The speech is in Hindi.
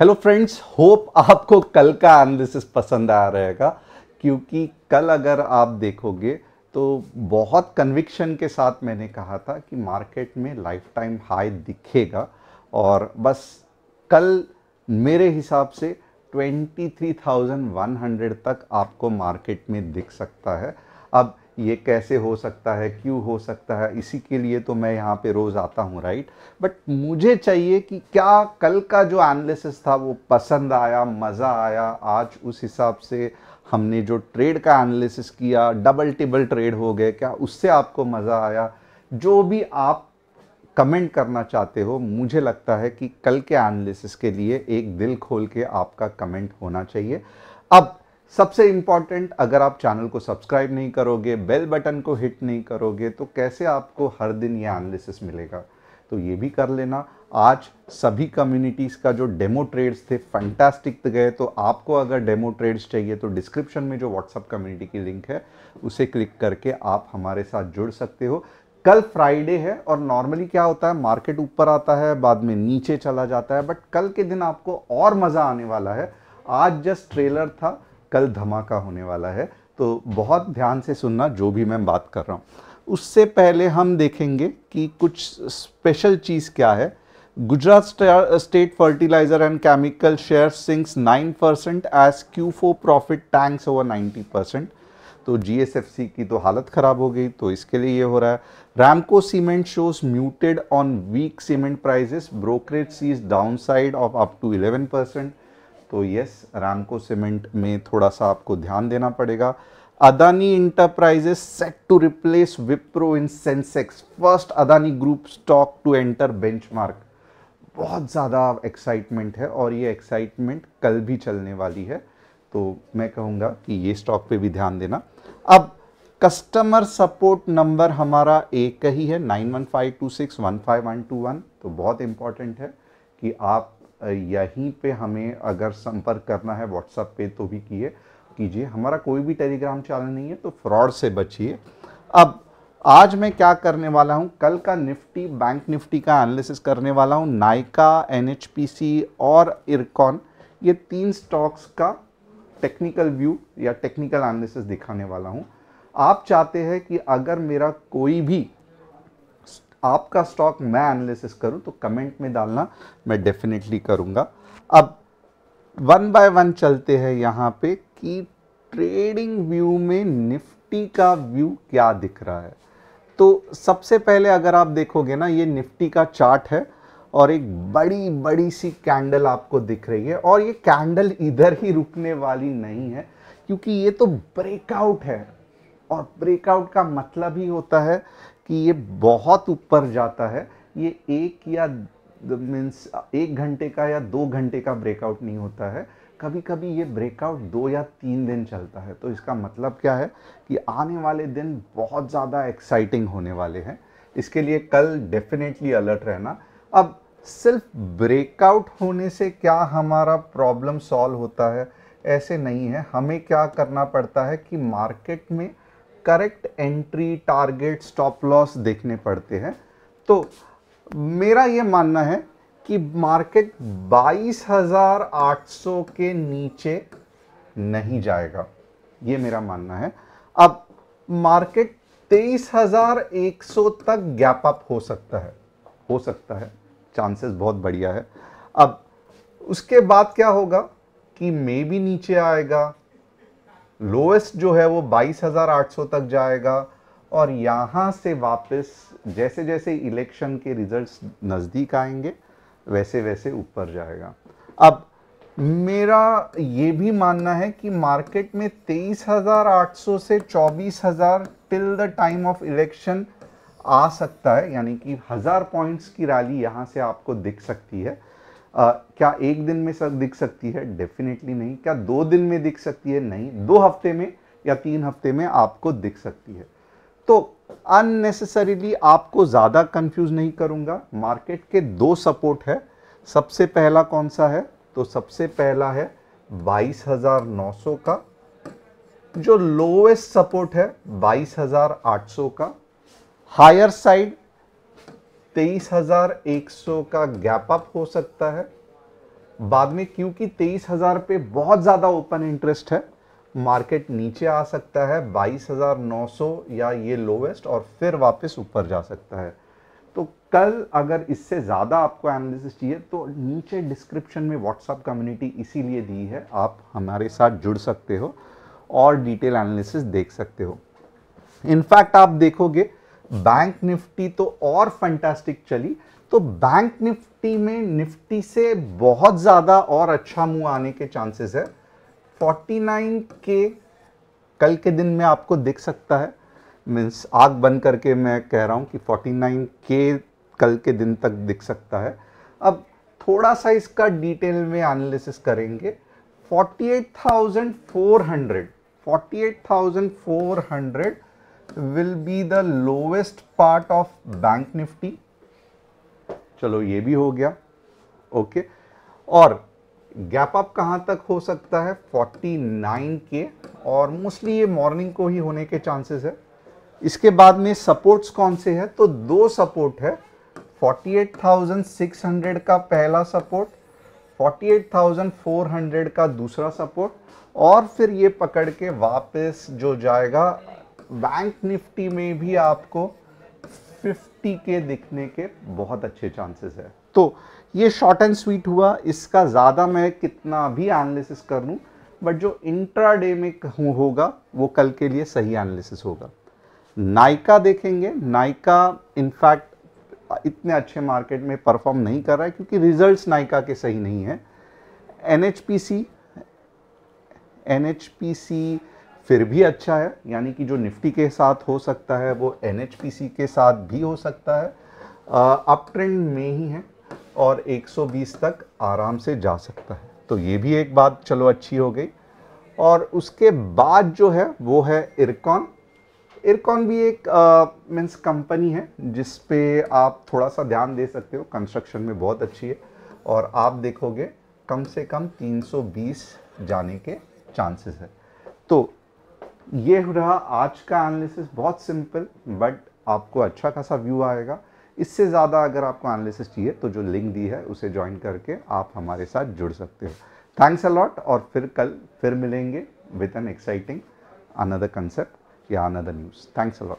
हेलो फ्रेंड्स होप आपको कल का एनालिसिस पसंद आ रहेगा क्योंकि कल अगर आप देखोगे तो बहुत कन्विक्शन के साथ मैंने कहा था कि मार्केट में लाइफ टाइम हाई दिखेगा और बस कल मेरे हिसाब से 23,100 तक आपको मार्केट में दिख सकता है। अब ये कैसे हो सकता है, क्यों हो सकता है, इसी के लिए तो मैं यहाँ पे रोज़ आता हूँ राइट बट मुझे चाहिए कि क्या कल का जो एनालिसिस था वो पसंद आया, मज़ा आया? आज उस हिसाब से हमने जो ट्रेड का एनालिसिस किया डबल टिबल ट्रेड हो गए, क्या उससे आपको मज़ा आया? जो भी आप कमेंट करना चाहते हो, मुझे लगता है कि कल के एनालिसिस के लिए एक दिल खोल के आपका कमेंट होना चाहिए। अब सबसे इंपॉर्टेंट अगर आप चैनल को सब्सक्राइब नहीं करोगे बेल बटन को हिट नहीं करोगे तो कैसे आपको हर दिन ये एनालिसिस मिलेगा? तो ये भी कर लेना। आज सभी कम्युनिटीज़ का जो डेमो ट्रेड्स थे फंटास्टिक गए तो आपको अगर डेमो ट्रेड्स चाहिए तो डिस्क्रिप्शन में जो व्हाट्सअप कम्युनिटी की लिंक है, उसे क्लिक करके आप हमारे साथ जुड़ सकते हो। कल फ्राइडे है और नॉर्मली क्या होता है मार्केट ऊपर आता है, बाद में नीचे चला जाता है बट कल के दिन आपको और मज़ा आने वाला है। आज जस्ट ट्रेलर था कल धमाका होने वाला है तो बहुत ध्यान से सुनना जो भी मैं बात कर रहा हूँ। उससे पहले हम देखेंगे कि कुछ स्पेशल चीज़ क्या है। Gujarat state fertilizer and chemical share sinks 9 percent as Q four profit tanks over 90 percent तो जीएसएफसी की तो हालत ख़राब हो गई तो इसके लिए ये हो रहा है। Ramco cement shows muted on weak cement prices brokerage sees downside of up to 11 percent तो यस रामको सीमेंट में थोड़ा सा आपको ध्यान देना पड़ेगा। Adani enterprises set to replace Wipro in Sensex first Adani group stock to enter benchmark बहुत ज़्यादा एक्साइटमेंट है और ये एक्साइटमेंट कल भी चलने वाली है। तो मैं कहूँगा कि ये स्टॉक पे भी ध्यान देना। अब कस्टमर सपोर्ट नंबर हमारा एक ही है nine one five two six one five one two one तो बहुत इंपॉर्टेंट है कि आप यहीं पे हमें अगर संपर्क करना है व्हाट्सएप पे तो भी किए, कीजिए। हमारा कोई भी टेलीग्राम चैनल नहीं है तो फ्रॉड से बचिए। अब, आज मैं क्या करने वाला हूँ? कल का निफ्टी बैंक निफ्टी का एनालिसिस करने वाला हूँ। नाइका एनएचपीसी और इरकॉन, ये तीन स्टॉक्स का टेक्निकल व्यू या टेक्निकल एनालिसिस दिखाने वाला हूँ। आप चाहते हैं कि अगर मेरा कोई भी आपका स्टॉक मैं एनालिसिस करूँ तो कमेंट में डालना, मैं डेफिनेटली करूँगा। अब वन बाय वन चलते हैं यहाँ पे कि ट्रेडिंग व्यू में निफ्टी का व्यू क्या दिख रहा है। तो सबसे पहले अगर आप देखोगे ना, ये निफ्टी का चार्ट है और एक बड़ी बड़ी सी कैंडल आपको दिख रही है और ये कैंडल इधर ही रुकने वाली नहीं है, क्योंकि ये तो ब्रेकआउट है। और ब्रेकआउट का मतलब ही होता है कि ये बहुत ऊपर जाता है, ये एक या मीन्स एक घंटे का या दो घंटे का ब्रेकआउट नहीं होता है। कभी कभी ये ब्रेकआउट दो या तीन दिन चलता है। तो इसका मतलब क्या है कि आने वाले दिन बहुत ज़्यादा एक्साइटिंग होने वाले हैं। इसके लिए कल डेफिनेटली अलर्ट रहना। अब सिर्फ़ ब्रेकआउट होने से क्या हमारा प्रॉब्लम सॉल्व होता है? ऐसे नहीं है। हमें क्या करना पड़ता है कि मार्केट में correct entry target stop loss देखने पड़ते हैं। तो मेरा ये मानना है कि मार्केट 22,800 के नीचे नहीं जाएगा। ये मेरा मानना है। अब मार्केट 23,100 तक गैप अप हो सकता है। हो सकता है। चांसेस बहुत बढ़िया है। अब उसके बाद क्या होगा कि मे भी नीचे आएगा। लोएस्ट जो है वो 22,800 तक जाएगा और यहाँ से वापस जैसे जैसे इलेक्शन के रिजल्ट्स नज़दीक आएँगे वैसे वैसे ऊपर जाएगा। अब मेरा ये भी मानना है कि मार्केट में 23,800 से 24,000 till the time of election आ सकता है यानी कि हज़ार पॉइंट्स की रैली यहाँ से आपको दिख सकती है। क्या एक दिन में सब दिख सकती है? डेफिनेटली नहीं। क्या दो दिन में दिख सकती है? नहीं। दो हफ़्ते में या तीन हफ़्ते में आपको दिख सकती है। तो अननेसेसरीली आपको ज़्यादा कंफ्यूज नहीं करूँगा। मार्केट के दो सपोर्ट है। सबसे पहला कौन सा है? तो सबसे पहला है 22,900 का। जो लोवेस्ट सपोर्ट है 22,800 का। हायर साइड 23,100 का गैप अप हो सकता है। बाद में क्योंकि तेईस हज़ार पे बहुत ज़्यादा ओपन इंटरेस्ट है मार्केट नीचे आ सकता है बाईस हज़ार नौ सौ या ये लोवेस्ट और फिर वापस ऊपर जा सकता है। तो कल अगर इससे ज़्यादा आपको एनालिसिस चाहिए तो नीचे डिस्क्रिप्शन में व्हाट्सअप कम्युनिटी इसीलिए दी है आप हमारे साथ जुड़ सकते हो और डिटेल एनालिसिस देख सकते हो। इनफैक्ट आप देखोगे बैंक निफ्टी तो और फंटास्टिक चली तो बैंक निफ्टी में निफ्टी से बहुत ज़्यादा और अच्छा मुँह आने के चांसेस है। 49 के कल के दिन में आपको दिख सकता है। मीन्स आग बंद करके मैं कह रहा हूँ कि 49 के कल के दिन तक दिख सकता है। अब थोड़ा सा इसका डिटेल में एनालिसिस करेंगे। 48,400 48,400 will be the lowest part of bank Nifty चलो ये भी हो गया। ओके। okay. और गैप अप कहाँ तक हो सकता है? 49 के और मोस्टली ये मॉर्निंग को ही होने के चांसेस है। इसके बाद में सपोर्ट्स कौन से है? तो दो सपोर्ट है। 48,600 का पहला सपोर्ट 48,400 का दूसरा सपोर्ट और फिर ये पकड़ के वापस जो जाएगा बैंक निफ्टी में भी आपको 50 के दिखने के बहुत अच्छे चांसेस है। तो ये शॉर्ट एंड स्वीट हुआ। इसका ज़्यादा मैं कितना भी एनालिसिस कर लूँ बट जो इंट्राडे में होगा, वो कल के लिए सही एनालिसिस होगा। नाइका देखेंगे। नाइका इनफैक्ट इतने अच्छे मार्केट में परफॉर्म नहीं कर रहा है, क्योंकि रिजल्ट्स नाइका के सही नहीं है। N H P C N H P C फिर भी अच्छा है, यानी कि जो निफ्टी के साथ हो सकता है, वो एन एच पी सी के साथ भी हो सकता है। अप ट्रेंड में ही है और 120 तक आराम से जा सकता है। तो ये भी एक बात चलो अच्छी हो गई। और उसके बाद जो है, वो है इरकॉन। इरकॉन भी एक मीन्स कंपनी है, जिस पे आप थोड़ा सा ध्यान दे सकते हो। कंस्ट्रक्शन में बहुत अच्छी है और आप देखोगे, कम से कम 320 जाने के चांसेस है। तो ये रहा आज का एनालिसिस बहुत सिंपल बट आपको अच्छा खासा व्यू आएगा। इससे ज़्यादा अगर आपको एनालिसिस चाहिए तो जो लिंक दी है, उसे ज्वाइन करके आप हमारे साथ जुड़ सकते हो। थैंक्स अलॉट और फिर कल फिर मिलेंगे with an exciting another concept या another news thanks a lot.